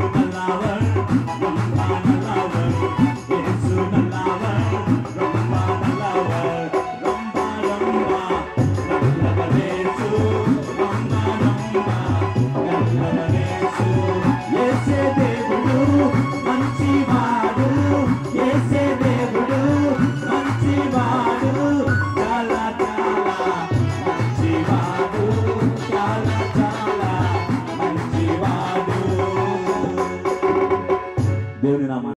Yeshu Deus na mão.